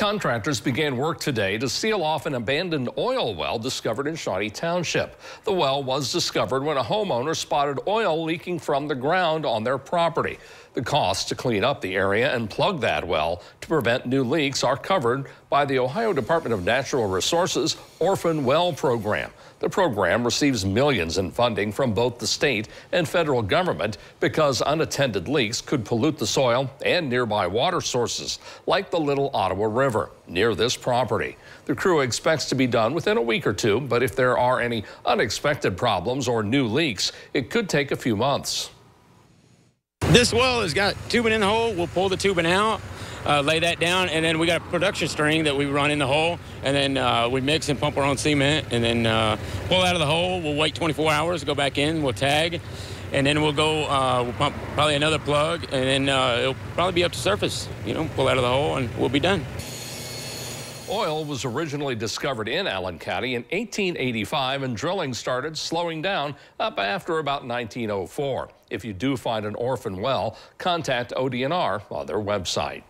Contractors began work today to seal off an abandoned oil well discovered in Shawnee Township. The well was discovered when a homeowner spotted oil leaking from the ground on their property. The costs to clean up the area and plug that well to prevent new leaks are covered by the Ohio Department of Natural Resources Orphan Well Program. The program receives millions in funding from both the state and federal government because unattended leaks could pollute the soil and nearby water sources, like the Little Ottawa River, near this property. The crew expects to be done within a week or two, but if there are any unexpected problems or new leaks, it could take a few months. This well has got tubing in the hole. We'll pull the tubing out, uh, lay that down, and then we got a production string that we run in the hole, and then uh, we mix and pump our own cement, and then uh, pull out of the hole. We'll wait 24 hours, go back in, we'll tag, and then we'll go, uh, we'll pump probably another plug, and then uh, it'll probably be up to surface. You know, pull out of the hole, and we'll be done. Oil was originally discovered in Allen County in 1885 and drilling started slowing down up after about 1904. If you do find an orphan well, contact ODNR on their website.